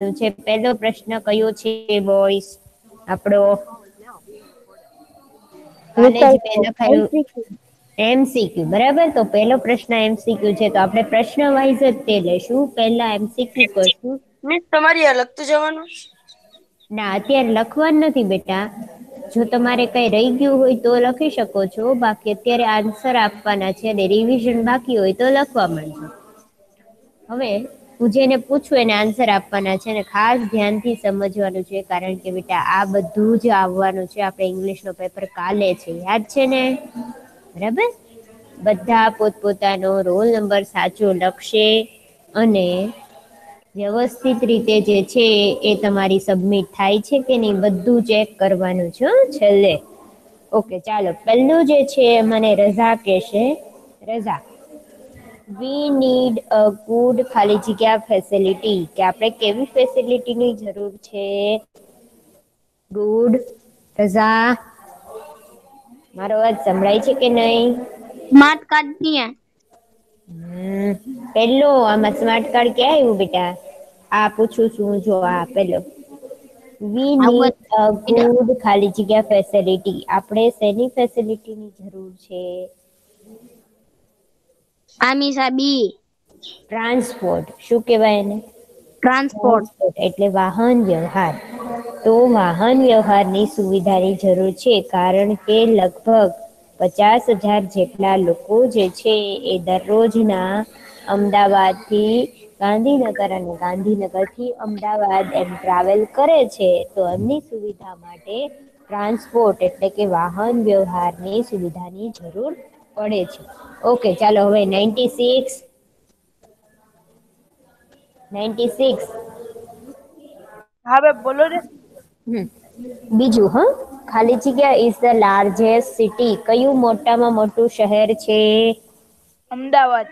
છે. પહેલો પ્રશ્ન કયો છે બોયસ આપણો એમસીક્યુ બરાબર? તો પહેલો પ્રશ્ન એમસીક્યુ છે. તો આપણે પ્રશ્ન વાઇઝ જ તે લેશું પહેલા એમસીક્યુ કરશું. મિસ તમારી આ લખતું જવાનું? ના અત્યારે લખવાનું નથી બેટા. જો તમારે કઈ રહી ગયું હોય તો લખી શકો છો. બાકી અત્યારે આન્સર આપવાના છે અને રિવિઝન બાકી હોય તો લખવા માંડજો. હવે હું જેને પૂછું એને આન્સર આપવાના છે અને ખાસ ધ્યાનથી સમજવાનું છે કારણ કે બેટા આ બધું જ આવવાનું છે. આપણે ઇંગ્લિશનો પેપર કાલે છે. યાદ છે ને? બરાબર? બધા પોતપોતાનો રોલ નંબર સાચો લખશે અને વ્યવસ્થિત રીતે જે છે એ તમારી સબમિટ થાય છે કે નહીં બધું ચેક કરવાનું છે છેલ્લે. ઓકે ચાલો. પહેલું જે છે, મને રઝા કહેશે. Raza. We need a good ખાલી જગ્યા ફેસિલિટી કે આપણે કેવી ફેસિલિટીની જરૂર છે? ગુડ રઝા મારો અવાજ સંભળાય છે કે નહીં? સ્માર્ટ કાર્ડની પેલો આમાં સ્માર્ટ કાર્ડ ક્યાં આવ્યું બેટા? આ પૂછું છું જો આ પેલો. વી નીડ અ ગુડ ખાલી જગ્યા ફેસિલિટી આપણે શેની ફેસિલિટીની જરૂર છે? Amisha B transport. શું કહેવાય એને? ટ્રાન્સપોર્ટ. ટ્રાન્સપોર્ટ એટલે વાહન વ્યવહાર. તો વાહન વ્યવહારની સુવિધાની જરૂર છે કારણ કે લગભગ પચાસ હજાર જેટલા લોકો જે છે એ દરરોજના અમદાવાદથી ગાંધીનગર અને ગાંધીનગરથી અમદાવાદ એમ ટ્રાવેલ કરે છે. તો એમની સુવિધા માટે ટ્રાન્સપોર્ટ એટલે કે વાહન વ્યવહારની સુવિધાની જરૂર પડે છે. ઓકે ચાલો હવે નાઇન્ટી સિક્સ નાઇન્ટી સિક્સ હા બે બોલો ને. બીજું હા? ખાલી જગ્યા ઇઝ ધ લાર્જેસ્ટ સિટી કયું મોટામાં મોટું શહેર છે? Ahmedabad.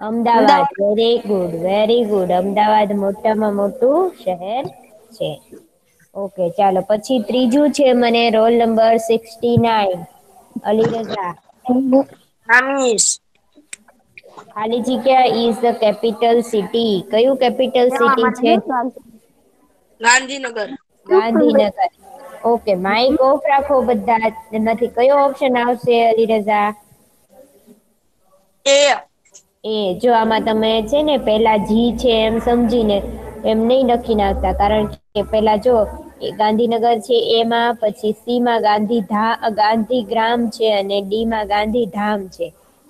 Ahmedabad. Very good very good Ahmedabad મોટામાં મોટું શહેર છે. ઓકે ચાલો પછી ત્રીજું છે મને roll number sixty nine Ali ખાલી જગ્યા ઇઝ ધ કેપિટલ સિટી કયું કેપિટલ સિટી છે? Gandhinagar. Gandhinagar. Okay mike off રાખો બધા. એમાંથી કયો ઓપ્શન આવશે અલીરઝા એ. એ જો આમાં તમે છે ને પેલા જી છે એમ સમજીને એમ નહીં લખી નાખતા. કારણ કે પેલા જો એ ગાંધીનગર છે એમાં પછી સી માં ગાંધી ગ્રામ છે અને ડી માં ગાંધીધામ છે.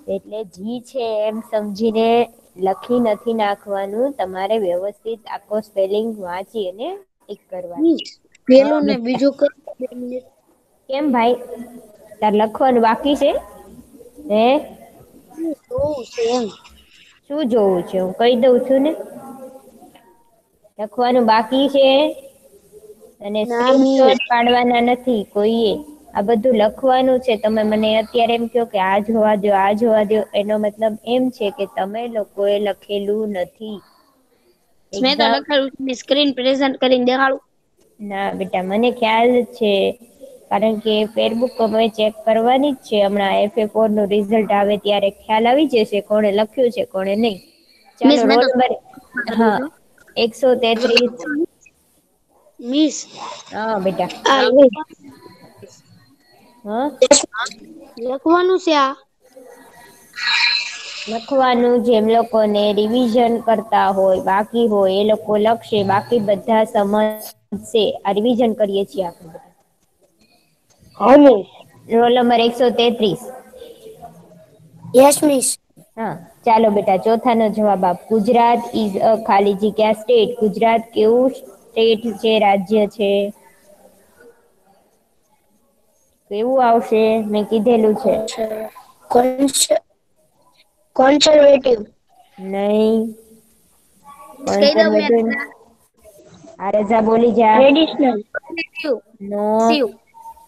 એટલે જી છે એમ સમજીને લખી નથી નાખવાનું. તમારે વ્યવસ્થિત આખો સ્પેલિંગ વાંચી અને ટીક કરવાનું. પેલું ને બીજું કેમ ભાઈ? તાર લખવાનું બાકી છે? હે? શું જોવું છે? હું કહી દઉં છું ને? લખવાનું બાકી છે. અને સ્ક્રીનશોટ પાડવાના નથી કોઈએ. આ બધું લખવાનું છે. તમે મને અત્યારે એમ કહો કે આ જોવા દો આ જોવા દો એનો મતલબ એમ છે કે તમે લોકોએ લખેલું નથી. મેં તો લખેલું સ્ક્રીન પ્રેઝન્ટ કરીને દેખાડું. ના બેટા મને ખ્યાલ છે. કારણ કે ફેરબુક અમે ચેક કરવાની જ છે. હમણાં એફએ ફોરનું રિઝલ્ટ આવે ત્યારે ખ્યાલ આવી જશે કોણે લખ્યું છે કોણે નહીં. ચાલો રોલ હા. એકસો તેત્રીસ. મિસ. હા બેટા. હા. લખવાનું છે આ. લખવાનું જેમ લોકોને રિવિઝન કરતા હોય બાકી હોય એ લોકો લખશે બાકી બધા સમજશે. આ રિવિઝન કરીએ છીએ આપણે બધા. રોલ નંબર એકસો તેત્રીસ. યસ મિસ હા. ચાલો બેટા ચોથાનો જવાબ આપ. ગુજરાત ઇઝ અ ખાલી જગ્યા. સ્ટેટ ગુજરાત કેવું સ્ટેટ છે રાજ્ય છે? કેવું આવશે? મેં કીધેલું છે. કોન્સર્વેટિવ. નહીં. આ રજા બોલી જા. Traditional. No.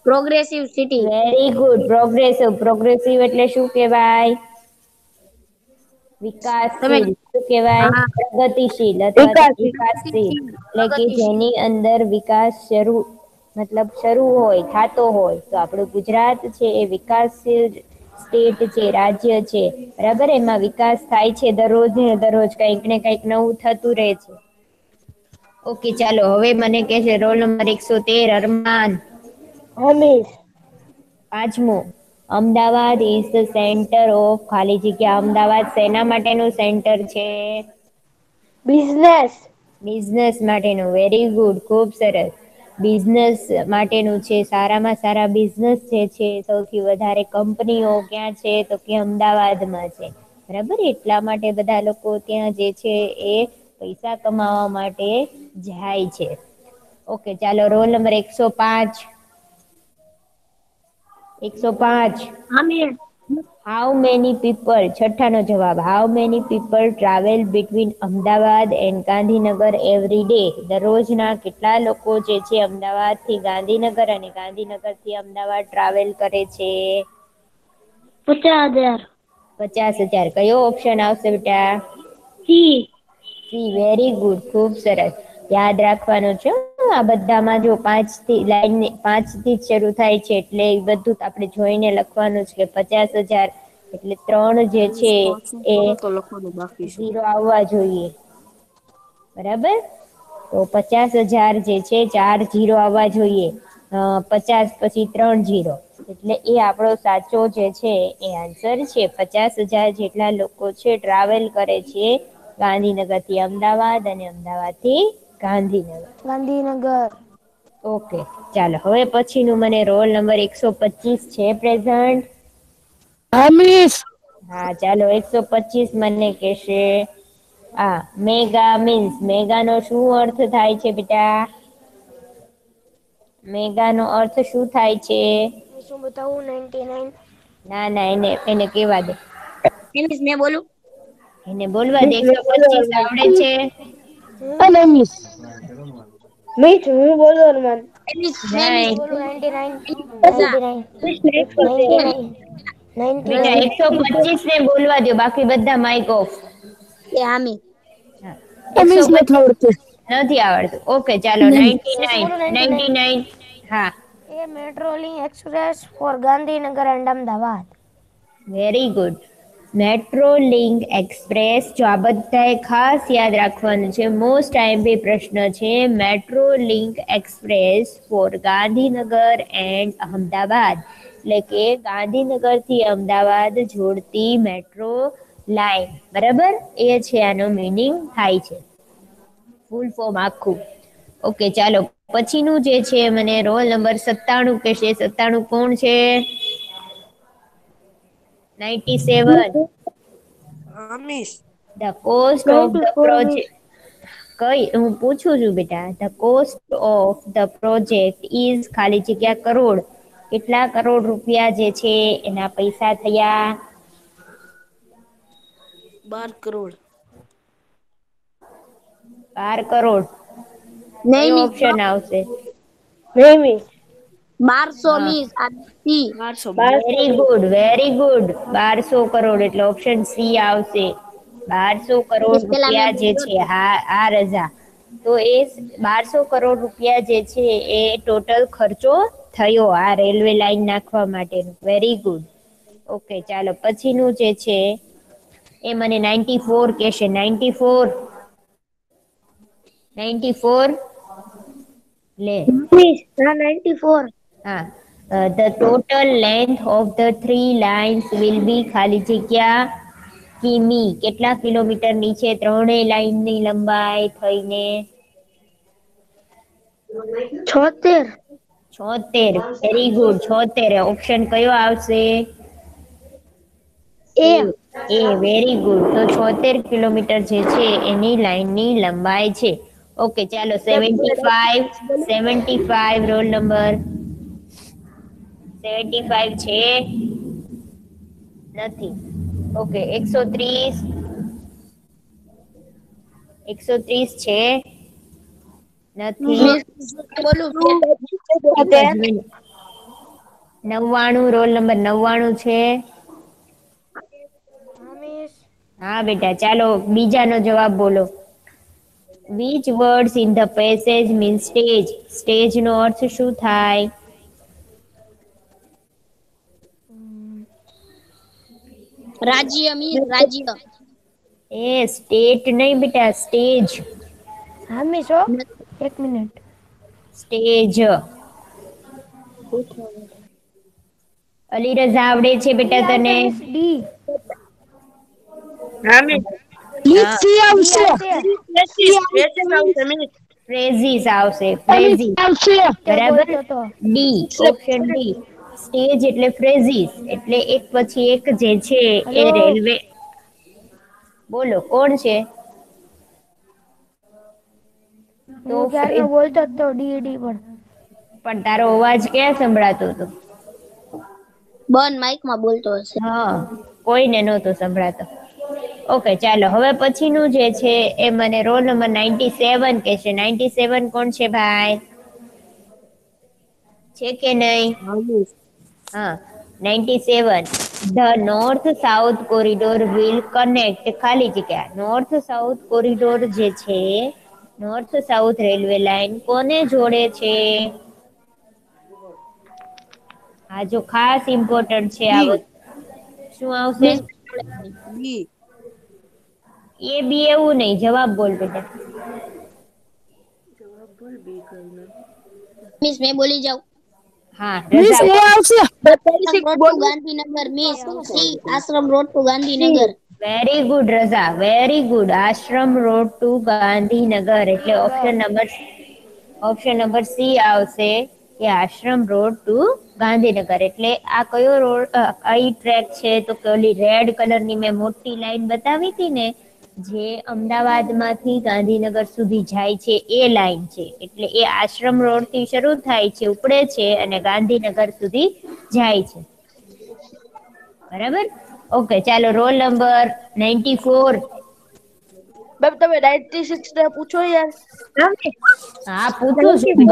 Progressive city. Very good. Progressive. Progressive એટલે શું કહેવાય? વિકાસશીલ શું કહેવાય પ્રગતિશીલ અથવા વિકાસશીલ. વિકાસશીલ. એટલે કે જેની અંદર વિકાસ શરૂ મતલબ શરૂ હોય થાતો હોય તો આપણું ગુજરાત છે એ વિકાસશીલ સ્ટેટ છે રાજ્ય છે. બરાબર? એમાં વિકાસ થાય છે દરરોજ ને દરરોજ કંઈક ને કંઈક નવું થતું રહે છે. ઓકે ચાલો હવે મને કે છે રોલ નંબર એકસો તેર અરમાન. હા મિસ પાંચમો. Ahmedabad is the centre of ખાલી જગ્યા અમદાવાદ સેના માટેનું સેન્ટર છે? બિઝનેસ બિઝનેસ માટેનું વેરી ગુડ ખૂબ સરસ. બિઝનેસ માટેનું છે સારામાં સારા બિઝનેસ જે છે સૌથી વધારે કંપનીઓ ક્યાં છે? તો કે અમદાવાદમાં છે. બરાબર? એટલા માટે બધા લોકો ત્યાં જે છે એ પૈસા કમાવા માટે જાય છે. ઓકે ચાલો રોલ નંબર એકસો પાંચ. એકસો પાંચ. હાઉ મેની પીપલ છઠ્ઠા નો જવાબ how many people travel between Ahmedabad and Gandhinagar every day દરરોજના કેટલા લોકો જે છે અમદાવાદથી ગાંધીનગર અને ગાંધીનગરથી અમદાવાદ ટ્રાવેલ કરે છે? પચાસ હજાર. પચાસ હજાર. કયો ઓપ્શન આવશે બેટા? સી. સી. વેરી ગુડ ખૂબ સરસ. યાદ રાખવાનું છે. આ બધામાં જો પાંચથી લાઈન પાંચથી જ શરૂ થાય છે એટલે એ બધું આપણે જોઈને લખવાનું છે કે પચાસ હજાર એટલે ત્રણ જે છે એ ઝીરો આવવા જોઈએ. બરાબર? તો પચાસ હજાર જે છે ચાર જીરો આવવા જોઈએ. પચાસ પછી ત્રણ જીરો એટલે એ આપણો સાચો જે છે એ આન્સર છે. પચાસ હજાર જેટલા લોકો છે ટ્રાવેલ કરે છે ગાંધીનગરથી અમદાવાદ અને અમદાવાદથી ગાંધીનગર. ગાંધીનગર. ઓકે ચાલો હવે પછીનું મને રોલ નંબર એકસો પચીસ છે પ્રેઝન્ટ. અમીશ. હા ચાલો એકસો પચીસ મને કહેશે. આ મેગા મીન્સ મેગાનો શું અર્થ થાય છે બેટા? મેગાનો અર્થ શું થાય છે? શું બતાવું નાઇન્ટી નાઇન ના ના એને એને કેવા દે. મિસ મેં બોલું? એને બોલવા દે એકસો પચીસ આવડે છે. હલો મિસ હું બોલું એકસો પચીસ ને બોલવા દો બાકી બધા માઇક ઓફ નથી આવડતું. ઓકે ચાલો નાઇન્ટી નાઇન નાઇન્ટી નાઇન હા. એ metro link express for Gandhinagar and Ahmedabad. Very good metro link express જો આ બધાએ ખાસ યાદ રાખવાનું છે મોસ્ટ આઈએમપી પ્રશ્ન છે. Metro link express for Gandhinagar and Ahmedabad એટલે કે ગાંધીનગરથી અમદાવાદ જોડતી મેટ્રો લાઈન. બરાબર? એ છે આનો મિનિંગ થાય છે. ફૂલ ફોર્મ આખું. ઓકે ચાલો. પછીનું જે છે, મને રોલ નંબર સત્તાણું કહેશે. સત્તાણું કોણ છે? હા મિસ ધ કોસ્ટ ઓફ કઈ હું પૂછું છું બેટા. The cost of the project is ખાલી જગ્યા કરોડ. કેટલા કરોડ રૂપિયા જે છે એના પૈસા થયા? બાર કરોડ. બાર કરોડ. નહીં ઓપ્શન આવશે? નહીં મિસ બારસો મીન્સ સી. બારસો વેરી ગુડ વેરી ગુડ બારસો કરોડ એટલે ઓપ્શન સી આવશે. બારસો કરોડ રૂપિયા જે છે હા આ રજા. તો એ બારસો કરોડ રૂપિયા જે છે એ ટોટલ ખર્ચો થયો આ રેલવે લાઈન નાખવા માટેનો. વેરી ગુડ ઓકે ચાલો પછીનું જે છે એ મને નાઇન્ટી ફોર કેશે નાઇન્ટી ફોર નાઇન્ટી ફોર લે મિસ હા the total length of the three lines will be ખાલી જગ્યા કિમી કેટલા કિલોમીટર છે ત્રણેય લાઈનની લંબાઈ થઈને છોતેર. છોતેર વેરી ગુડ છોતેર. ઓપ્શન કયો આવશે? એ. એ વેરી ગુડ તો છોતેર કિલોમીટર જે છે એની લાઈનની લંબાઈ છે. ઓકે ચાલો seventy five seventy five roll number seventy five છે. નથી. ઓકે એકસો ત્રીસ. એકસો ત્રીસ છે. નથી. નવ્વાણું રોલ નંબર નવ્વાણું છે. હા હા બેટા ચાલો બીજાનો જવાબ બોલો. Which words in the passage mean stage stage નો અર્થ શું થાય? રાજ્ય મીન રાજ્ય. એ સ્ટેટ નહીં બેટા સ્ટેજ. હા મિસો એક મિનિટ. સ્ટેજ. અલી રઝા આવડે છે બેટા તને? ડી. હા મિસ. હા. આવશે વેચન આવશે. મિસ. ફ્રેઝીસ આવશે ફ્રેઝીસ બરાબર? તો ડી ઓપ્શન ડી. સ્ટેજ એટલે ફ્રેઝિસ એટલે એક પછી એક જે છે એ રેલવે. બોલો કોણ છે? તો ક્યારનો બોલતો હતો તો ડી ડી પણ. પણ તારો અવાજ ક્યાં સંભળાતો હતો? બન માઇકમાં બોલતો હશે. હા કોઈને નહોતો સંભળાતો. ઓકે ચાલો હવે પછીનું જે છે એ મને રોલ નંબર નાઇન્ટી સેવન કે છે નાઇન્ટી સેવન કોણ છે ભાઈ? છે કે નહીં? હા મિસ હા ninety seven the north south corridor will connect ખાલી જગ્યા. નોર્થ સાઉથ કોરિડોર જે છે નોર્થ સાઉથ રેલવે લાઈન કોને જોડે છે? આ જો ખાસ ઇમ્પોર્ટન્ટ છે આ શું આવશે? એ બી એવું નહીં જવાબ બોલ બેટા. જવાબ બોલ બી મેં બોલી જાઉં. હા એ આવશે? Ashram road to Gandhinagar miss C Ashram road to Gandhinagar. Very good Raza very good Ashram road to Gandhinagar. એટલે option number option number C આવશે કે આશ્રમ રોડ ટુ ગાંધીનગર. એટલે આ કયો રોડ કઈ ટ્રેક છે? તો પેલી રેડ રેડ કલરની મેં મોટી લાઈન બતાવી હતી ને જે અમદાવાદમાંથી ગાંધીનગર સુધી જાય છે એ લાઈન છે. એટલે એ આશ્રમ રોડથી શરૂ થાય છે ઉપડે છે અને ગાંધીનગર સુધી જાય છે. બરાબર? ઓકે ચાલો રોલ નંબર નાઇન્ટી ફોર બેબ તમે 96 ને પૂછો યાર. હા પૂછું છું.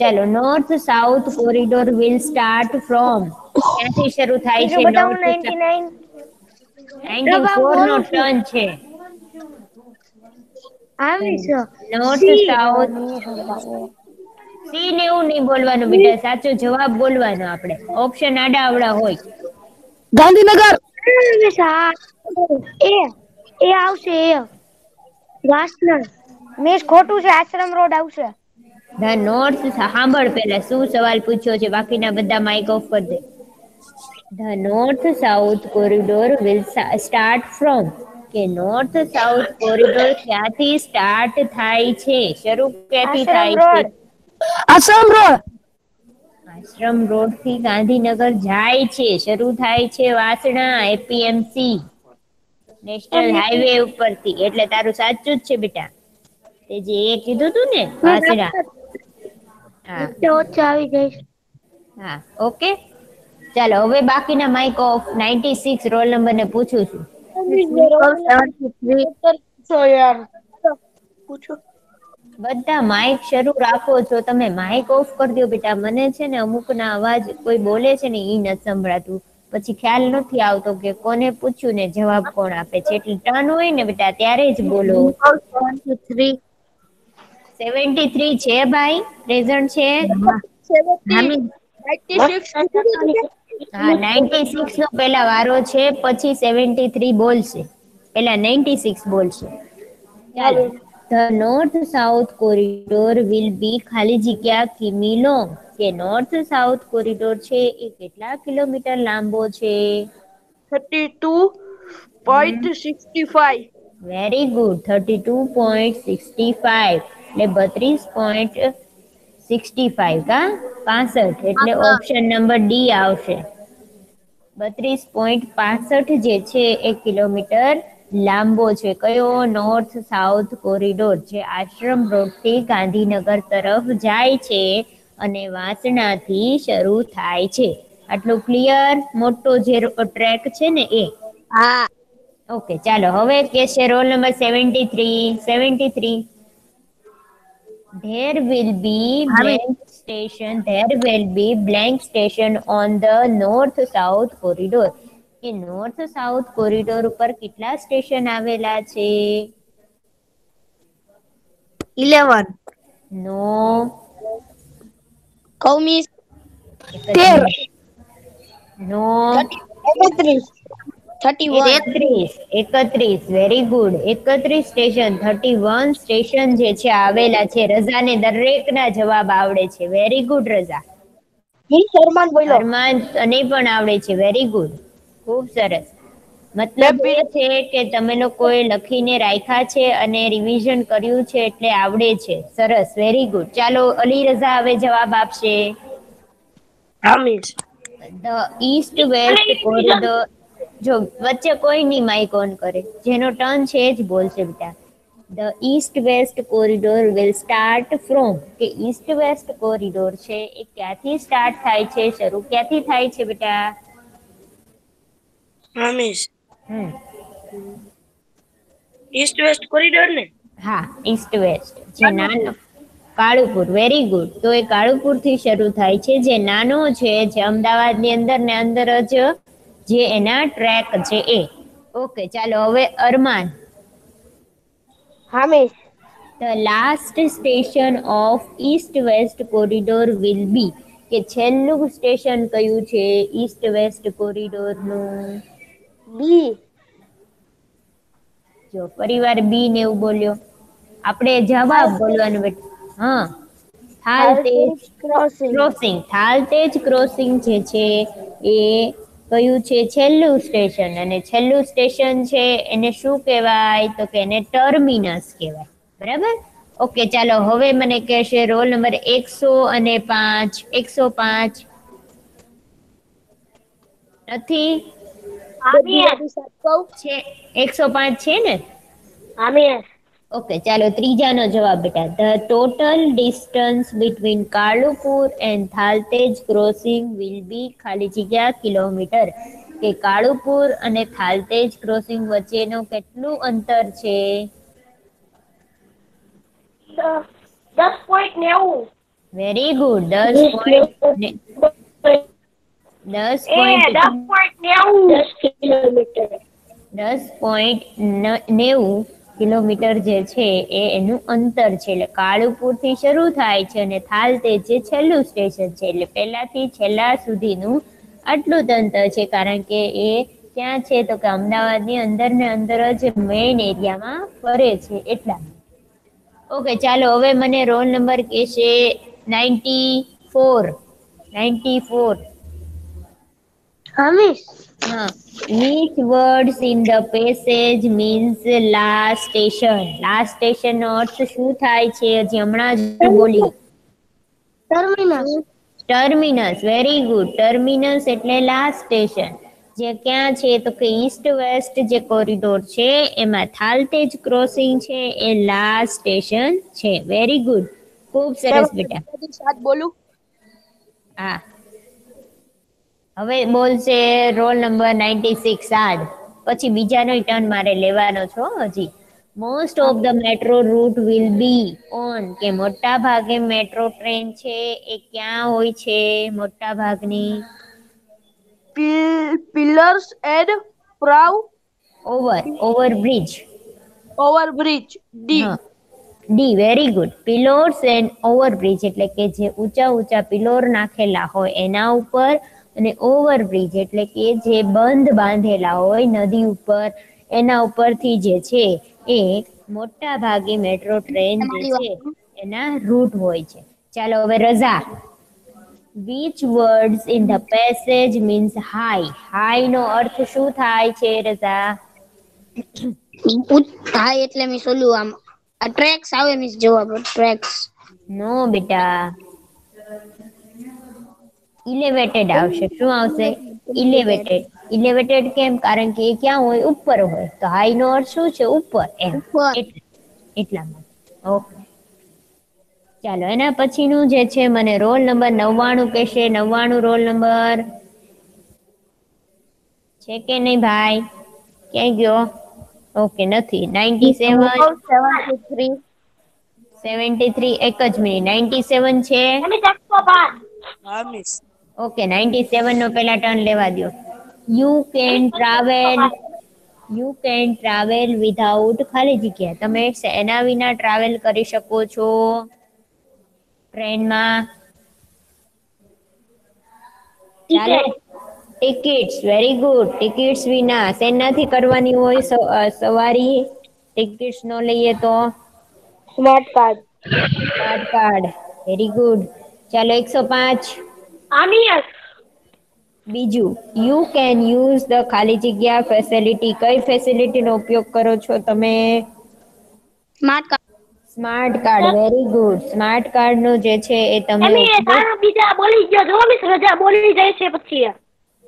ચાલો north south corridor will start from ક્યાંથી શરૂ થાય છે? નોર્થ 99 નાઇન્ટી ફોર નો ટર્ન છે. આવી છે નોર્થ સાઉથ સી. ને એવું નહીં બોલવાનું બેટા સાચો જવાબ બોલવાનો આપણે. ઓપ્શન આડાઅવળા હોય. ગાંધીનગર. એ એ આવશે એ. વાસના. મિસ ખોટું છે આશ્રમ રોડ આવશે. ધ નોર્થ સાંભળ પેલા શું સવાલ પૂછ્યો છે બાકીના બધા માઇક ઓફ કરી દે. The north south corridor will start from. કે નોર્થ સાઉથ કોરિડોર ક્યાંથી સ્ટાર્ટ થાય છે? શરૂ ક્યાંથી થાય છે? આશ્રમ રોડ. આશ્રમ રોડથી ગાંધીનગર જાય છે. શરૂ થાય છે વાસણા એપીએમસી નેશનલ હાઈવે ઉપરથી. એટલે તારું સાચું જ છે બેટા. તે જે એ કીધું તું ને વાસણા. હા. આવી જઈશ. હા ઓકે? ચાલો હવે બાકીના માઇક ઓફ 96 રોલ નંબર ને પૂછું છું. પૂછો યાર પૂછો બધા માઇક શરૂ રાખો છો તમે માઇક ઓફ કરી દો બેટા મને છે ને અમુક ના અવાજ કોઈ બોલે છે ને ઈ નથી સંભળાતું. પછી ખ્યાલ નથી આવતો કે કોને પૂછ્યું ને જવાબ કોણ આપે છે. એટલે ટર્ન હોય ને બેટા ત્યારે જ બોલો. થ્રી સેવન્ટી થ્રી છે? ભાઈ પ્રેઝન્ટ છે હા નાઇન્ટી સિક્સ નો પહેલા વારો છે પછી સેવન્ટી થ્રી બોલશે પેલા નાઇન્ટી સિક્સ બોલશે ચાલો the north south corridor will be ખાલી જગ્યા કિમી લોંગ કે નોર્થ સાઉથ કોરિડોર છે એ કેટલા કિલોમીટર લાંબો છે? Thirty two point sixty five very good thirty two point sixty five એટલે બત્રીસ પોઈન્ટ સિક્સટી ફાઈવ કા? પાસઠ. એટલે ઓપ્શન નંબર ડી આવશે. બત્રીસ પોઈન્ટ પાસઠ જે છે એ કિલોમીટર લાંબો છે. કયો? નોર્થ સાઉથ કોરિડોર જે આશ્રમ રોડથી ગાંધીનગર તરફ જાય છે અને વાસણાથી શરૂ થાય છે. આટલું ક્લિયર મોટો જે ટ્રેક છે ને એ? હા. ઓકે ચાલો. હવે કે છે roll number seventy three seventy three There will be blank station. There will be blank station on the north south corridor. કે નોર્થ સાઉથ કોરિડોર ઉપર કેટલા સ્ટેશન આવેલા છે ઇલેવન નો કૌમી 13 નો એકત્રીસ થર્ટી વન એકત્રીસ વેરી ગુડ એકત્રીસ સ્ટેશન થર્ટી વન સ્ટેશન જે છે આવેલા છે રઝાને દરેકના જવાબ આવડે છે. વેરી ગુડ રઝા જી શર્માન બોલો અરમાન તને પણ આવડે છે. વેરી ગુડ ખૂબ સરસ. મતલબ એ છે કે તમે લોકોએ લખીને રાખ્યા છે અને રિવિઝન કર્યું છે એટલે આવડે છે. સરસ. વેરી ગુડ ચાલો અલી રઝા હવે જવાબ આપશે. ઈસ્ટ વેસ્ટ કોરિડોર જો વચ્ચે કોઈ નહીં માઇક ઓન કરે જેનો ટર્ન છે એ જ બોલશે બેટા. The east west corridor will start from કે ઈસ્ટ વેસ્ટ કોરિડોર છે એ ક્યાંથી સ્ટાર્ટ થાય છે શરૂ ક્યાંથી થાય છે બેટા? હા મિસ ઈસ્ટ વેસ્ટ કોરિડોર ને? હા ઈસ્ટ વેસ્ટ જે નાનો કાળુપુર વેરી ગુડ તો એ કાળુપુરથી શરૂ થાય છે. જે નાનો છે જે અમદાવાદની અંદર ને અંદર જ જે એના ટ્રેક છે એ. ઓકે ચાલો હવે અરમાન. હામે the last station of east west corridor will be કે છેલ્લું સ્ટેશન કયું છે? East waste કોરિડોરનું? બી જો પરિવાર બી ને એવું બોલ્યો. આપણે જવાબ બોલવાનું બેટા હા. Thaltej crossing crossing Thaltej crossing જે છે એ કયું છે? છેલ્લું સ્ટેશન. અને છેલ્લું સ્ટેશન છે એને શું કહેવાય? તો કે એને ટર્મિનસ કહેવાય. બરાબર? ઓકે ચાલો હવે મને કહેશે રોલ નંબર એકસો અને પાંચ. એકસો પાંચ. નથી? એકસો પાંચ છે ને? મિસ ઓકે ચાલો ત્રીજાનો જવાબ બેટા. The total distance between Kalupur and Thaltej crossing will be ખાલી જગ્યા કિલોમીટર. કે કાળુપુર અને થાલતેજ ક્રોસિંગ વચ્ચેનું કેટલું અંતર છે? દસ પોઈન્ટ નેવું. વેરી ગુડ દસ પોઈન્ટ દસ પોઈન્ટ નેવું. દસ પોઈન્ટ નેવું. કિલોમીટર જે છે એ એનું અંતર છે. એટલે કાળુપુરથી શરૂ થાય છે અને થાલતેજ જે છેલ્લું સ્ટેશન છે. એટલે પહેલાંથી છેલ્લા સુધીનું આટલું જ અંતર છે. કારણ કે એ ક્યાં છે તો કે અમદાવાદની અંદર ને અંદર જ મેઇન એરિયામાં ફરે છે એટલા. ઓકે, ચાલો હવે મને રોલ નંબર કહેશે નાઇન્ટી ફોર નાઇન્ટી ફોર હા મિસ હા. Which words in the passage means last station. Last station નો અર્થ શું થાય છે? હજી હમણાં જ બોલી. Terminus terminus very good terminus એટલે લાસ્ટ સ્ટેશન જે ક્યાં છે? તો કે ઈસ્ટ વેસ્ટ જે કોરિડોર છે એમાં થાલતેજ ક્રોસિંગ છે એ લાસ્ટ સ્ટેશન છે. વેરી ગુડ ખૂબ સરસ બેટા. બોલું. હા. હવે બોલશે રોલ નંબર નાઇન્ટી સિક્સ આજ. પછી બીજાનો ટર્ન મારે લેવાનો છો હજી. Most of the metro route will be on કે મોટા ભાગે મેટ્રો ટ્રેન છે એ ક્યાં હોય છે મોટા ભાગની? Pillars and પ્રાવ over over bridge over bridge D D very good pillars and overbridge એટલે કે જે ઊંચા ઊંચા પિલોર નાખેલા હોય એના ઉપર અને ઓવરબ્રિજ એટલે કે જે બંધ બાંધેલા હોય નદી ઉપર એના ઉપરથી જે છે એ મોટા ભાગે મેટ્રો ટ્રેન જે છે એના રૂટ હોય છે. ચાલો હવે Raza which words in the passage means high. High નો અર્થ શું થાય છે રઝા હાઈ એટલે મીન્સ ઓલું આમ આ ટ્રેક્સ આવે મીન્સ જવાબ ટ્રેક્સ નો બેટા. ઇલેવેટેડ આવશે. શું આવશે? ઇલેવેટેડ ઇલેવેટેડ કેમ? કારણ કે એ ક્યાં હોય? ઉપર હોય. તો હાઈ નો અર્થ શું છે? ઉપર. એમ. એટલા માટે ઓકે. ચાલો એના પછીનું જે છે મને રોલ નંબર નવ્વાણું કહેશે. નવ્વાણું રોલ નંબર છે કે નહીં ભાઈ? ક્યાંય ગયો? ઓકે નથી. Ninety seven seventy three seventy three એક જ મિનિટ નાઇન્ટી સેવન છે હા મિસ ઓકે નાઇન્ટી સેવન નો પેલા ટર્ન લેવા દો you can travel you can travel without ખાલી જગ્યા. તમે એના વિના ટ્રાવેલ કરી શકો છો. ટ્રેનમાં. ચાલે. ટિકિટ્સ વેરી ગુડ ટિકિટ્સ વિના. શેનાથી કરવાની હોય સવારી? ટિકિટ્સ નો લઈએ તો. Smart card smart card very good ચાલો એકસો પાંચ. આની બીજું યુ કેન યુઝ ધ ખાલી જગ્યા ફેસિલિટી કઈ ફેસિલિટીનો ઉપયોગ કરો છો તમે? Smart card smart card very good smart card નો જે છે એ તમે બીજા બોલી ગયો. જો મિસ રજા બોલી જાય છે પછી.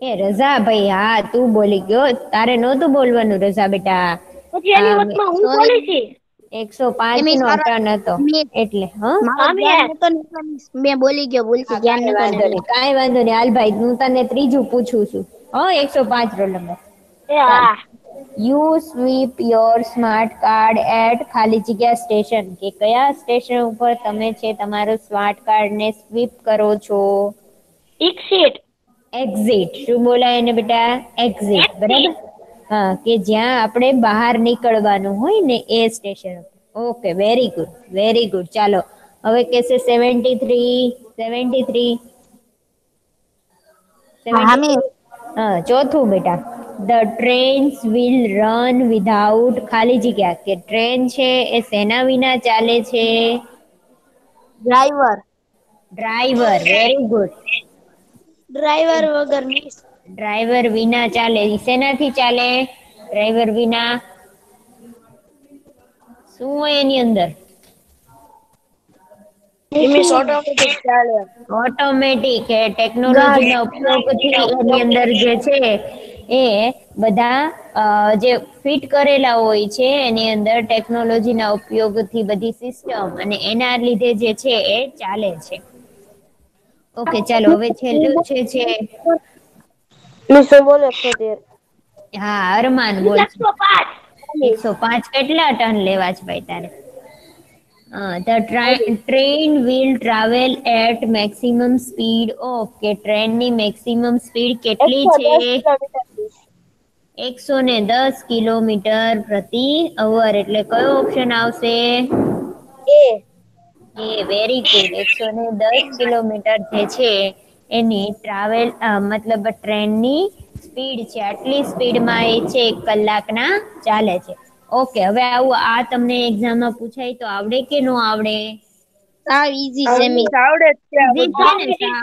એ રજા ભાઈ હા તું બોલી ગયો. તારે નહોતું બોલવાનું રજા બેટા. પછી એની હા, હું બોલી છી? એકસો પાંચ નો ટર્ન હતો. એટલે હા? મારો આમ ધ્યાન યાર. નતો ને એટલે miss મેં બોલી ગયો ભૂલથી ધ્યાન નતો વાંધો નહીં વાંધો નહીં. હાલ ભાઈ હું તને ત્રીજું પૂછું છું. હા એકસો પાંચ roll number. You swipe your smart card at ખાલી જગ્યા સ્ટેશન. કે કયા સ્ટેશન ઉપર તમે છે તમારું સ્માર્ટ કાર્ડ ને સ્વીપ કરો છો? એક્સિટ એક્ઝિટ શું બોલાય એને બેટા? એક્ઝિટ બરાબર? હા કે જ્યાં આપણે બહાર નીકળવાનું હોય ને એ station okay very good very good ચાલો હવે કેસે સેવન્ટી થ્રી સેવન્ટી થ્રી હા ચોથું બેટા. The trains will run without ખાલી જગ્યા કે ટ્રેન છે એ શેના વિના ચાલે છે. Driver driver very good driver વગર મિસ ડ્રાઈવર વિના ચાલે શેનાથી ચાલે. ડ્રાઈવર વિના શું હોય એની અંદર? ઓટોમેટિક ટેકનોલોજી ઓટોમેટિક ઉપયોગથી એની અંદર જે છે એ બધા જે ફિટ કરેલા હોય છે એની અંદર ટેકનોલોજીના ઉપયોગથી બધી સિસ્ટમ અને એના લીધે જે છે એ ચાલે છે. ઓકે ચાલો હવે છેલ્લું છે છે મિસ બોલે છે તે હા અરમાન બોલ એકસો પાંચ. કેટલા ટન લેવા છે ભાઈ તારે? The train will travel at maximum speed of કે ટ્રેનની મેક્સિમમ સ્પીડ કેટલી છે? એકસો ને દસ કિલોમીટર પ્રતિ અવર. એટલે કયો ઓપ્શન આવશે? એ. એ વેરી ગુડ એકસો ને દસ કિલોમીટર જે છે એની ટ્રાવેલ મતલબ ટ્રેનની સ્પીડ છે આટલી સ્પીડમાં એ છે એક કલાકના ચાલે છે. ઓકે હવે આવું આ તમને એક્ઝામમાં પૂછાય તો આવડે કે નો આવડે? સાવ ઈઝી છે મી આવડે છે આ Easy બધું. છે ને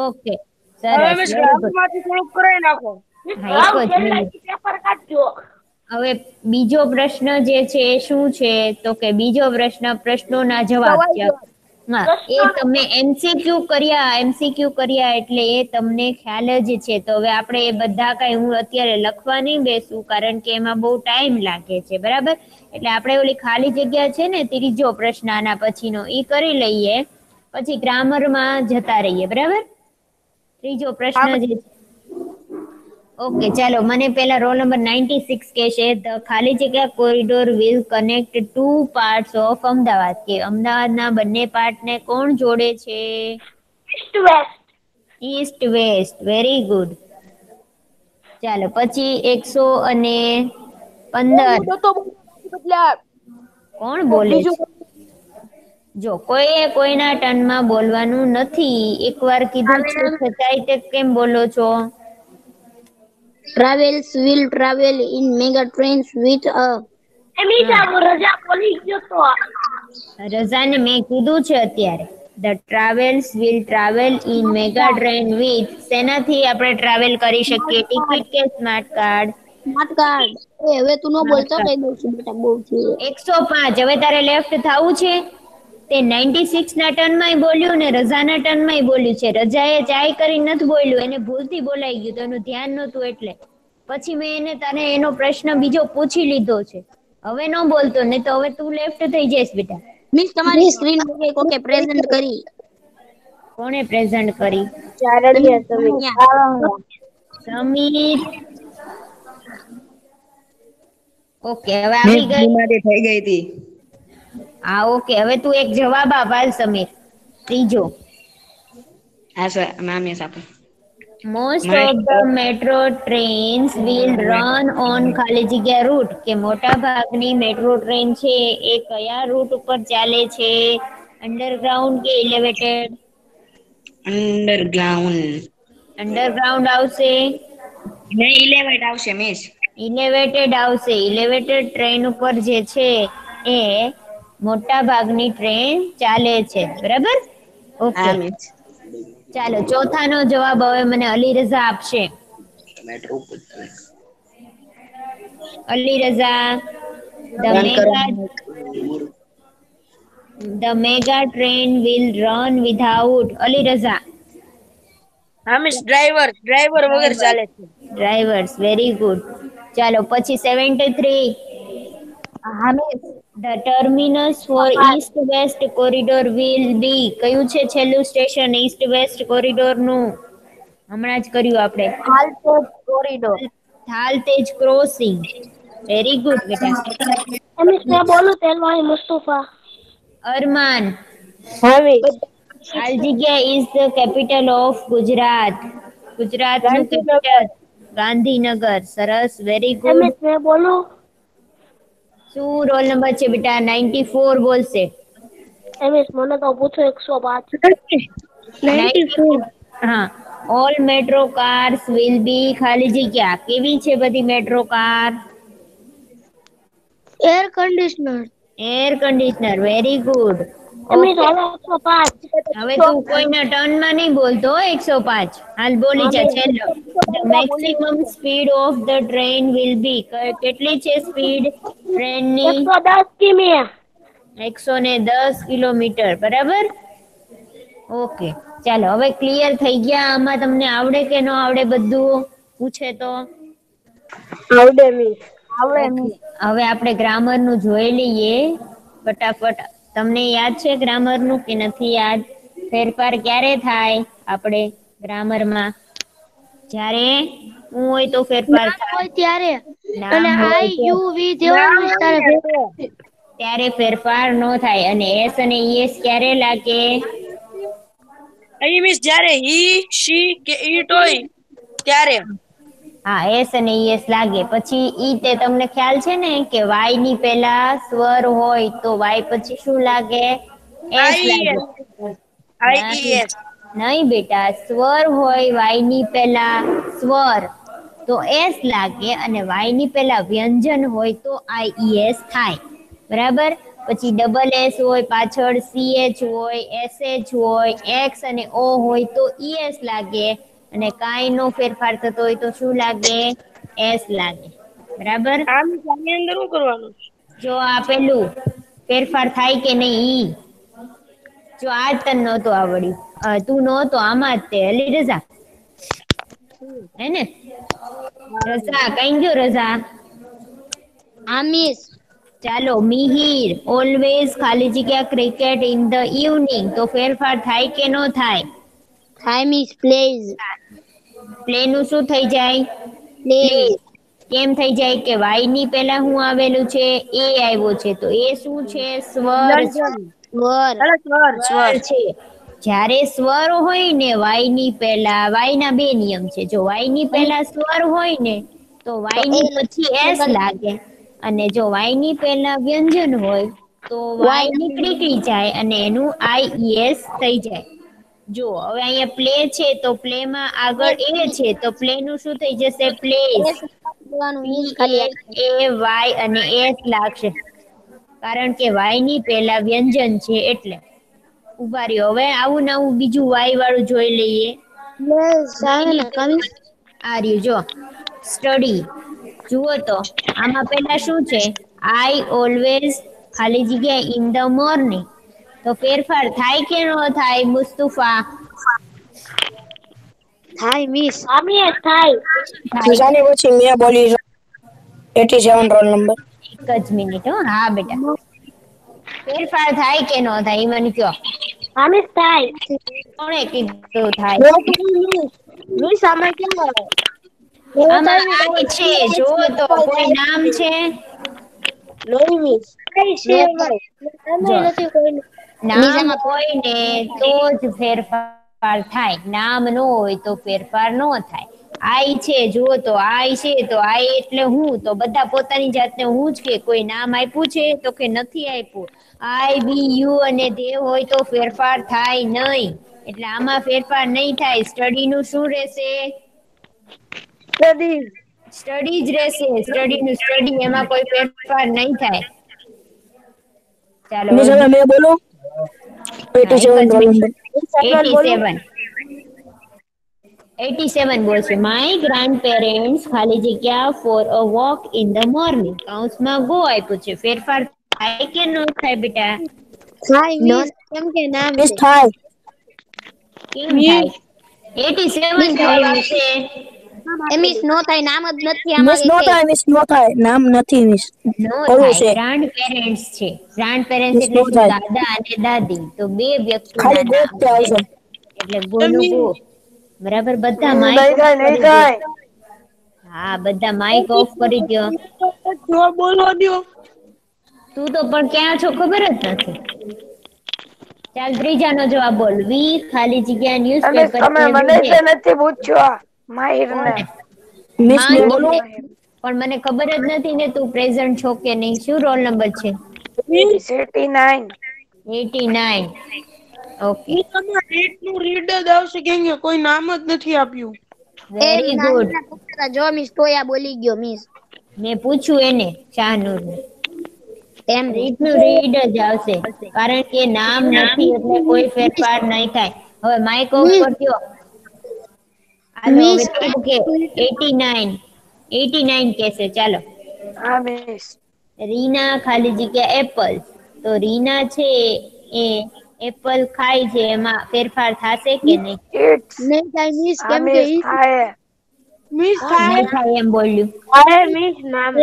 ઓકે સરસ મિસ થોડું કરાવી નાખો. હવે બીજો પ્રશ્ન જે છે એ શું છે? તો કે બીજો પ્રશ્ન પ્રશ્નોના જવાબ છે. હા એ તમે એમસીક્યુ કર્યા એમસીક્યુ કર્યા એટલે એ તમને ખ્યાલ જ છે. તો હવે આપણે એ બધા કઈ હું અત્યારે લખવા નહીં બેસું કારણ કે એમાં બહુ ટાઈમ લાગે છે બરાબર? એટલે આપણે ઓલી ખાલી જગ્યા છે ને ત્રીજો પ્રશ્ન આના પછીનો એ કરી લઈએ. પછી ગ્રામરમાં જતા રહીએ બરાબર? ત્રીજો પ્રશ્ન જે છે ઓકે ચાલો મને પેલા રોલ નંબર 96 કે છે ધ ખાલી જગ્યા corridor will connect two parts of Ahmedabad. કે અમદાવાદના બંને પાર્ટને કોણ જોડે છે? East west east west very good ચાલો પછી એકસો અને પંદર. બદલા કોણ બોલે છે? જો કોઈએ કોઈના ટર્નમાં બોલવાનું નથી. એકવાર કીધું છે છતાંય તે કેમ બોલો છો? Travels will travel in mega trains with a રઝાને મેં કીધું છે અત્યારે. The travels will travel in mega train with શેનાથી આપણે ટ્રાવેલ કરી શકીએ. ટિકિટ કે સ્માર્ટ કાર્ડ સ્માર્ટ કાર્ડ એ હવે તું ન બોલતો કહી દઉં છું બેટા બહુ છે એકસો પાંચ. હવે તારે લેફ્ટ થાવું છે? તે નાઇન્ટી સિક્સ ના ટર્નમાં બોલ્યું ને રઝાના ટર્નમાં બોલ્યું છે. રજાએ ચાય કરી નથી બોલ્યું એને ભૂલથી બોલાઈ ગયું તો એનું ધ્યાન નહોતું એટલે. પછી મેં એને તને એનો પ્રશ્ન બીજો પૂછી લીધો છે. હવે ન બોલતો નહીં તો હવે તું લેફ્ટ થઈ જઈશ બેટા. મિસ તમારી સ્ક્રીન પર કોકે પ્રેઝન્ટ કરી. કોણે પ્રેઝન્ટ કરી? સમીર. ઓકે હવે આવી ગઈ. બીમારી થઈ ગઈ હતી. હા ઓકે. હવે તું એક જવાબ આપ હાલ સમીર. ત્રીજો. હા સર. મેમ યસ આપો most of the metro trains will run on ખાલી જગ્યા રૂટ કે મોટા ભાગની મેટ્રો ટ્રેન છે એ કયા રૂટ ઉપર ચાલે છે? અંડરગ્રાઉન્ડ કે ઇલેવેટેડ અંડરગ્રાઉન્ડ અંડરગ્રાઉન્ડ આવશે? ને ઇલેવેટ આવશે મિસ ઇલેવેટેડ આવશે. ઇલેવેટેડ ટ્રેન ઉપર જે છે એ મોટા ભાગની ટ્રેન ચાલે છે. બરાબર? ઓકે ચાલો ચોથાનો જવાબ હવે મને અલી રઝા આપશે. Ali Raza the mega the mega train will run without Ali Raza. હા મિસ ડ્રાઈવર ડ્રાઈવર વગર ચાલે છે. ડ્રાઈવર્સ વેરી ગુડ ચાલો પછી 73 હા miss The terminus for east west corridor will be કયું છે છેલ્લું સ્ટેશન ઈસ્ટ વેસ્ટ કોરિડોરનું. હમણાં જ કર્યું આપણે. હાલતોજ corridor Thaltej crossing very good બેટા. મિસ મેં બોલું તેલવાણી મુસ્તફા. અરમાન. હા મિસ હાલ જગ્યા is the capital of Gujarat. ગુજરાતનું ગાંધીનગર. કેપિટલ ગાંધીનગર. સરસ વેરી ગુડ મિસ મેં બોલું. શું રોલ નંબર છે બેટા 94 બોલશે હા મિસ મને તો પૂછો એકસો પાંચ હા all metro cars will be ખાલી જગ્યા કેવી છે બધી metro car air conditioner air conditioner very good miss હવે તું કોઈના ટર્નમાં નહીં બોલતો એકસો પાંચ. હાલ બોલી જા છેલ્લો. Maximum speed of the train will be કેટલી છે સ્પીડ ટ્રેનની એકસો દસ કિમી. એકસો ને દસ કિલોમીટર બરાબર? ઓકે ચાલો હવે ક્લિયર થઈ ગયા. આમાં તમને આવડે કે ન આવડે બધું? પૂછે તો. આવડે મી આવડે હવે આપણે ગ્રામરનું જોઈ લઈએ. ફટાફટ તમને યાદ છે ગ્રામરનું કે નથી યાદ? ફેરફાર ક્યારે થાય આપણે ગ્રામરમાં? જ્યારે હું હોય તો ફેરફાર થાય. હોય ત્યારે. અને આઈ યુ વી જેવા ત્યારે ફેરફાર ન થાય. અને એસ અને ઈએસ ક્યારે લાગે? અહીં મિસ જ્યારે હી શી કે ઈટ હોય ત્યારે. હા એસ અને ઈએસ લાગે. પછી ઈ તે તમને ખ્યાલ છે ને કે વાયની પહેલા સ્વર હોય તો વાય પછી શું લાગે? એસ લાગે. આઈઈએસ નહીં બેટા સ્વર હોય વાયની પહેલા સ્વર તો એસ લાગે અને વાયની પહેલા વ્યંજન હોય તો આઈઈએસ થાય. બરાબર? પછી ડબલ એસ હોય પાછળ સીએચ હોય એસએચ હોય એક્સ અને ઓ હોય તો ઈએસ લાગે. અને કાંઈ નો ફેરફાર થતો હોય તો શું લાગે? એસ લાગે. બરાબર? આમ આની અંદર શું કરવાનું? જો આ પેલું ફેરફાર થાય કે નહીં? ઈ જો આ તન નહોતું આવડ્યું. તું નહોતો આમાં જ તે. અલી રઝા હે ને? રજા કઈ ગયો રઝા આમીસ ચાલો મિહિર. ઓલવેઝ ખાલી જગ્યા ક્રિકેટ ઇન ધ ઇવનિંગ તો ફેરફાર થાય કે ન થાય? થાય મિસ પ્લીઝ પ્લે નું શું થઈ જાય? પ્લે કેમ થઈ જાય કે વાયની પહેલા હું આવેલું છે એ આવ્યો છે. તો એ શું છે? સ્વર. સ્વર. સ્વર છે. જ્યારે સ્વર હોય ને વાયની પહેલા વાય ના બે નિયમ છે. જો વાયની પહેલા સ્વર હોય ને તો વાયની પછી એસ લાગે. અને જો વાયની પહેલા વ્યંજન હોય તો વાય નીકળી જાય અને એનું આઈ એસ થઈ જાય. જો હવે અહીંયા પ્લે છે તો પ્લે માં આગળ એ છે તો પ્લે નું શું થઈ જશે? પ્લેસ એ વાય અને એસ લાગશે. કારણ કે વાયની પહેલા વ્યંજન છે એટલે. ઊભા રહ્યો. હવે આવું નવું બીજું વાય વાળું જોઈ લઈએ. આ રહ્યું જો. સ્ટડી જુઓ તો આમાં પહેલા શું છે? આઈ ઓલવેઝ ખાલી જગ્યા ઇન ધ મોર્નિંગ તો ફેરફાર થાય કે ન થાય મુસ્તુફા? થાય મિસ. મિસ થાય. નિશાની પછી મેં બોલી એટી સેવન રોલ નંબર એક જ મિનિટ હો. હા બેટા. ફેરફાર થાય કે ન થાય એ મને કયો. હા થાય. કોણે કીધું થાય? મિસ આમાં કેમ આમાં આ છે તો કોઈ નામ છે? મિસ. નથી કોઈ નામ હોય ને તો જ ફેરફાર થાય. નામ નો હોય તો ફેરફાર નો થાય. આઈ છે જુઓ તો આઈ છે તો આઈ એટલે હું. તો બધા પોતાની જાતને હું જ કે કોઈ નામ આપ્યું છે તો કે નથી આપ્યું. આઈ બી યુ અને તે હોય તો ફેરફાર થાય નહીં. એટલે આમાં ફેરફાર નહીં થાય. સ્ટડી નું શું રહેશે? સ્ટડી સ્ટડી જ રહેશે. સ્ટડી નું સ્ટડી એમાં કોઈ ફેરફાર નહીં થાય. ચાલો મેં બોલું એટી સેવન રોલ નંબર 87 87 બોલશે માય ગ્રાન્ડ પેરેન્ટ્સ ખાલી જગ્યા for a walk in the morning કૌંસમાં ગો આપ્યું છે. ફેરફાર થાય કે ન થાય બેટા? હાય મિસ કેમ કે મિસ થાય. કેમ થાય? 87 જવાબ આવશે એ મિસ નો થાય નામ જ નથી મિસ નો થાય મિસ નો થાય નામ નથી મિસ ઓલું છે. ગ્રાન્ડ પેરેન્ટ્સ છે. ગ્રાન્ડ પેરેન્ટ્સ એટલે. દાદા અને દાદી? તો બે વ્યક્તિ ખાલી ગોત થાય છે એટલે ગોનું ગો બરાબર બધા નહીં થાય નહીં થાય. હા બધા માઇક ઓફ કરી દો. જો બોલવા દો. તું તો પણ ક્યાં છો ખબર જ નથી. ચાલ ત્રીજાનો જવાબ બોલ. વી ખાલી જગ્યા ન્યૂઝપેપર તમે મને નથી પૂછ્યો માહિર ને. મિસ મેં માંડ બોલું. છે. પણ મને ખબર જ નથી ને તું પ્રેઝન્ટ છો કે નહીં. શું રોલ નંબર છે? Eighty nine. 89 ઓકે. આમાં રીડનું રીડ જ આવશે કેમ કે કોઈ નામ જ નથી આપ્યું. વેરી ગુડ જો મિસ તોયા બોલી ગયો મિસ. મેં પૂછ્યું એને શાહનૂર ને એમ. રીડનું રીડ જ આવશે. કારણ કે નામ નથી એટલે કોઈ ફેરફાર નહીં થાય. હવે માઇક ઓફ કરજો હાલો હવે તું કે 89 89 કહેશે ચાલો. રીના ખાલી જગ્યા એપલ. તો રીના છે એ એપલ ખાય છે એમાં ફેરફાર થશે કે નહીં? નહીં થાય મિસ. કેમ કે મિસ થાય થાય એમ બોલ્યું. અરે મિસ નામ.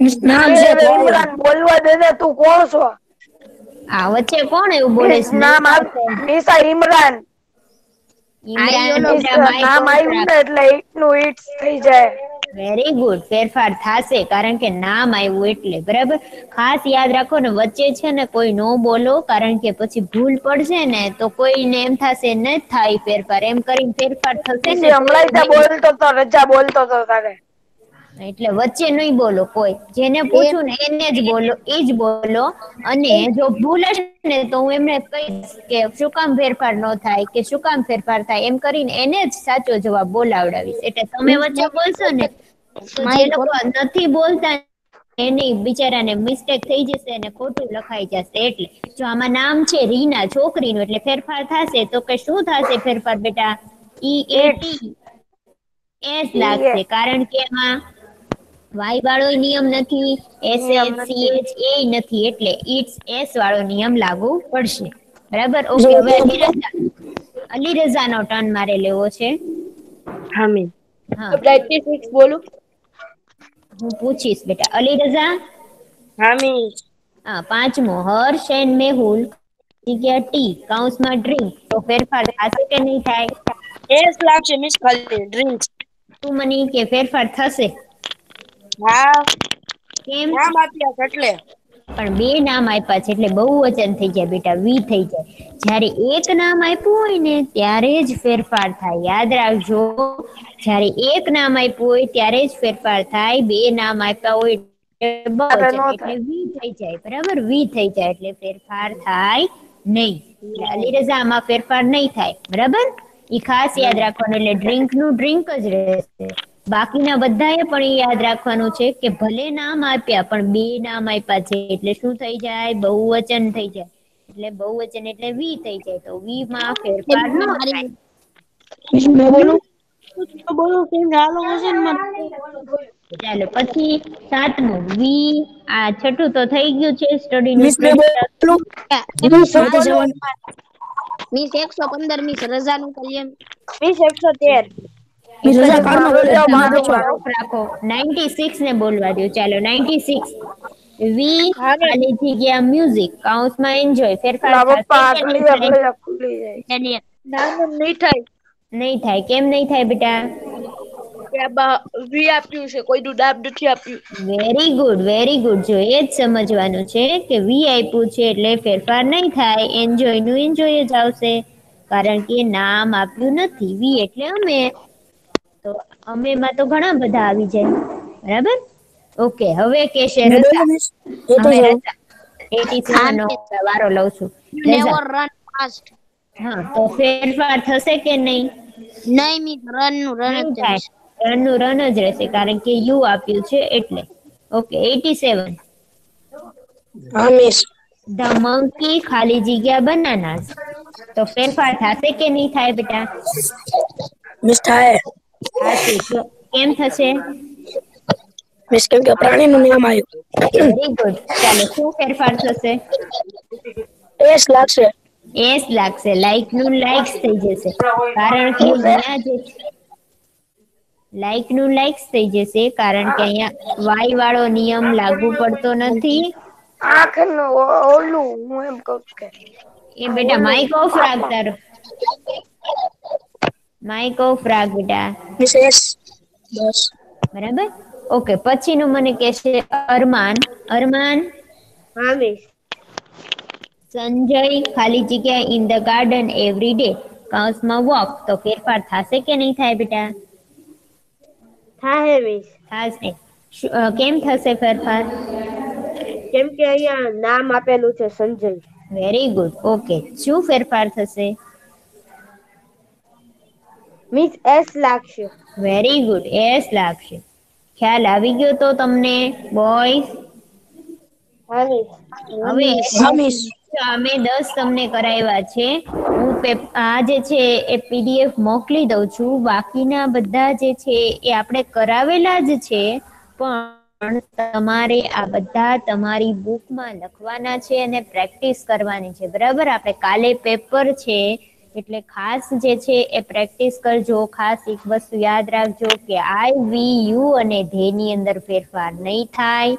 મિસ નામ છે બોલવા દે ને તું કોણ છો? આ વચ્ચે કોણ એવું બોલે છે? નામ આપ મિસા ઇમરાન નામ આવ્યું ને એટલે નું ઇટ્સ થઈ જાય. વેરી ગુડ ફેરફાર થશે કારણ કે નામ આવ્યું એટલે બરાબર? ખાસ યાદ રાખો ને વચ્ચે છે ને કોઈ નો બોલો કારણ કે પછી ભૂલ પડશે ને તો કોઈને એમ થશે ન થાય ફેરફાર. એમ કરીને ફેરફાર થશે ને હમણાં બોલતો તો રજા બોલતો તો તારે. એટલે વચ્ચે નહીં બોલો કોઈ. જેને પૂછું ને એને જ બોલો એ જ બોલો. અને જો ભૂલ હશે ને તો હું એમને કહીશ કે શું કામ ફેરફાર ન થાય કે શું કામ ફેરફાર થાય એમ કરીને એને જ સાચો જવાબ બોલાવડાવીશ. એટલે તમે વચ્ચે બોલશો ને જે લોકો નથી બોલતા એની બિચારાને મિસ્ટેક થઈ જશે અને ખોટું લખાઈ જશે. એટલે જો આમાં નામ છે રીના છોકરીનું એટલે ફેરફાર થશે તો કે શું થશે ફેરફાર બેટા? ઈ એ ટી એસ લાગશે. કારણ કે એમાં વાય વાળો નિયમ નથી એસ એચ સી એચ એ નથી એટલે ઇટ્સ એસ વાળો નિયમ લાગુ પડશે. બરાબર? ઓકે હવે અલીરઝા નો ટર્ન મારે લેવો છે. હા મિસ હા. પ્રેક્ટિસ સિક્સ બોલું? હું પૂછીશ બેટા. અલીરઝા હા મિસ હા પાંચમો. હર્ષ એન્ડ મેહુલ જગ્યા ટી કાઉન્સમાં ડ્રિંક તો ફેરફાર થશે કે નહીં થાય? એસ લાગશે મિસ ખાલી ડ્રિંક તું મને કે ફેરફાર થશે. હા. કેમ? નામ આપ્યા છે એટલે. પણ બે નામ આપ્યા છે એટલે બહુવચન થઈ જાય બેટા વી થઈ જાય. જ્યારે એક નામ આપ્યું હોય ને ત્યારે જ ફેરફાર થાય. યાદ રાખજો જ્યારે એક નામ આપ્યું હોય ત્યારે જ ફેરફાર થાય. બે નામ આપ્યા હોય એટલે વી થઈ જાય બરાબર? વી થઈ જાય એટલે ફેરફાર થાય નહીં. એટલે અલીરઝા આમાં ફેરફાર નહીં થાય બરાબર? ઈ ખાસ યાદ રાખવાનું એટલે ડ્રિંકનું ડ્રિંક જ રહેશે. બાકીના બધાએ પણ એ યાદ રાખવાનું છે કે ભલે નામ આપ્યા પણ બે નામ આપ્યા છે. એટલે શું થઈ જાય? બહુવચન થઈ જાય. એટલે બહુવચન એટલે વી થઈ જાય. તો વી માં ફેરફાર ન ચાલો પછી સાતમું. વી આ છઠ્ઠું તો થઈ ગયું છે સ્ટડી મિસ એકસો પંદર મિસ રજાનું કલ્યાણ. મિસ એકસો તેર. મિસ રજા કાઢનો બોલ્યો બહાર છો રાખો. 96 ને બોલવા દો ચાલો 96 વી ખાલી જગ્યા મ્યુઝિક કાઉન્સમાં એન્જોય ફેરફાર પેલા પપ્પા થશે કે આટલી નહીં થાય? આપણે ખુલી જાય. નામ નહીં થાય. કેમ નહીં થાય બેટા? કે આ બા- વી આપ્યું છે. કોઈનું નામ નથી આપ્યું. વેરી ગુડ વેરી ગુડ જો એ જ સમજવાનું છે કે વી આપ્યું છે એટલે ફેરફાર નહીં થાય. એન્જોયનું એન્જોય જ આવશે. કારણ કે નામ આપ્યું નથી. વી એટલે અમે તો અમે માં તો ઘણા બધા આવી જાય. બરાબર? ઓકે હવે 87 નો વારો લઉં છું. નેવર રન ફાસ્ટ હા તો ફેરફાર થશે કે નહીં? નહીં મિસ રનનું રન જ રનનું રન જ રહેશે કારણ કે યુ આપ્યું છે એટલે. Okay eighty seven. હા મિસ. ધ મંકી ખાલી જગ્યા બનાનાસ. તો ફેરફાર થશે કે નહીં થાય બેટા? મિસ થાય. કેમ થશે? મિસ કેમ કે પ્રાણીનું નામ આવ્યું વેરી ગુડ ચાલો શું ફેરફાર થશે? એસ લાગશે. એસ લાગશે. લાઈકનું લાઈક્સ થઈ જશે. કારણ કે અહીંયા જે લાઈકનું લાઈક્સ થઈ જશે કારણ કે અહીંયા વાય વાળો નિયમ લાગુ પડતો નથી. આંખનું ઓલું હું એમ કહું કે એ બેટા માઇક ઓફ રાખ તારો. માઇક ઓફ રાખ બેટા. બસ. બરાબર? ઓકે પછીનું મને કહેશે અરમાન. અરમાન? હા મિસ સંજય ખાલી જગ્યા in the garden every day કૌંસમાં વોક તો ફેરફાર થશે કે નહીં થાય બેટા? થાય મિસ. થશે. કેમ થશે ફેરફાર? કેમ કે અહીંયા નામ આપેલું છે સંજય. વેરી ગુડ ઓકે શું ફેરફાર થશે? મિસ એસ લાગશે. વેરી ગુડ એસ લાગશે. ખ્યાલ આવી ગયો તો તમને બોયઝ હવે અમે દસ તમને કરાવ્યા છે. હું આ જે છે એ પીડીએફ મોકલી દઉં છું. બાકીના બધા જે છે એ આપણે કરાવેલા જ છે. પણ તમારે આ બધા તમારી બુકમાં લખવાના છે અને પ્રેક્ટિસ કરવાની છે. બરાબર? આપણે કાલે પેપર છે. એટલે ખાસ જે છે એ પ્રેક્ટિસ કરજો. ખાસ એક વસ્તુ યાદ રાખજો કે આઈ વી યુ અને ધેની અંદર ફેરફાર નહીં થાય.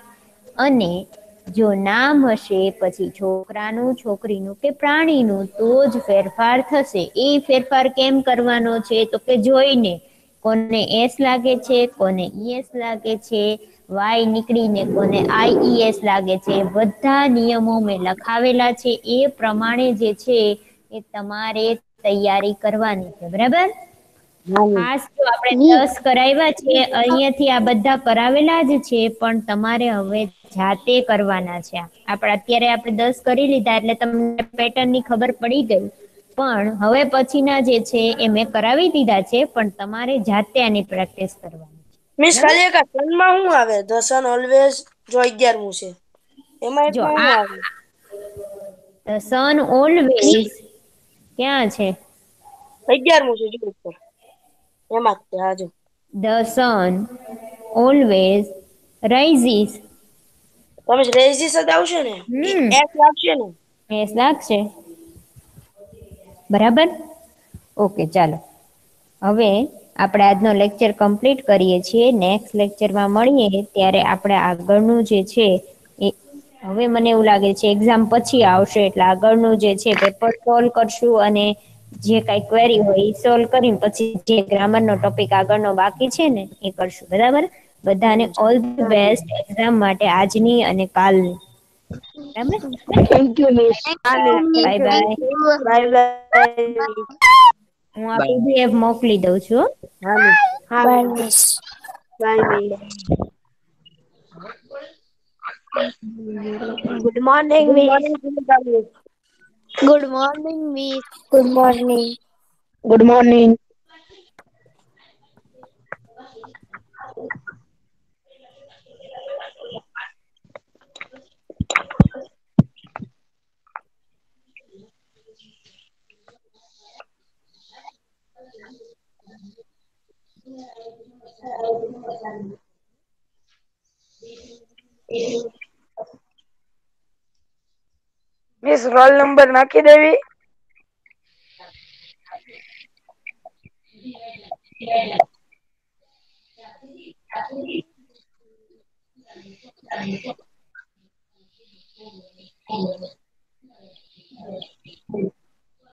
અને જો નામ હશે, પછી છોકરાનું, છોકરીનું કે પ્રાણીનું, તો જ ફેરફાર થશે. એ ફેરફાર કેમ કરવાનો છે? તો કે જોઈને. કોને એસ લાગે છે? કોને ઈએસ લાગે છે? વાય નીકળીને કોને આઈઈએસ લાગે છે? બધા નિયમો મેં લખાવેલા છે. એ પ્રમાણે જે છે એ તમારે તૈયારી કરવાની છે બરાબર? ખાસ જો આપણે દસ કરાવ્યા છે અહીંયાથી આ બધા કરાવેલા જ છે પણ તમારે હવે જાતે કરવાના છે. આપણે અત્યારે આપણે દસ કરી લીધા એટલે તમને પેટર્નની ખબર પડી ગઈ. પણ હવે પછીના જે છે એ મેં કરાવી દીધા છે પણ તમારે જાતે આની પ્રેક્ટિસ કરવાની મિસ ખાલી એક સનમાં શું આવે? ધ ઓલવેઝ જો અગિયારમું છે. એમાં જો આ સન ઓલવેઝ ક્યાં છે? અગિયારમું છે જો ઉપર. એમાં જ છે હાજો ધ સન ઓલવેઝ રાઇઝિસ. તમે રેઝિસ જ આવશે ને. એસ લાગશે ને. એસ લાગશે. બરાબર? ઓકે ચાલો. હવે આપણે આજનો લેક્ચર કમ્પ્લીટ કરીએ છીએ. નેક્સ્ટ લેક્ચરમાં મળીએ. ત્યારે આપણે આગળનું જે છે હવે મને એવું લાગે છે એક્ઝામ પછી આવશે એટલે આગળનું જે છે પેપર સોલ્વ કરશું અને જે કાંઈ ક્વેરી હોય એ સોલ્વ કરીને પછી જે ગ્રામરનો ટોપિક આગળનો બાકી છે ને એ કરશું બરાબર? બધાને ઓલ ધ બેસ્ટ એક્ઝામ માટે આજની અને કાલની. બરાબર? Thank you miss bye bye bye bye હું આ પીડીએફ મોકલી દઉં છું હા. હા miss bye miss Good morning, Miss. Good morning, Miss. Good morning. Good morning. Thank you. Miss roll number નાખી દેવી Thank you.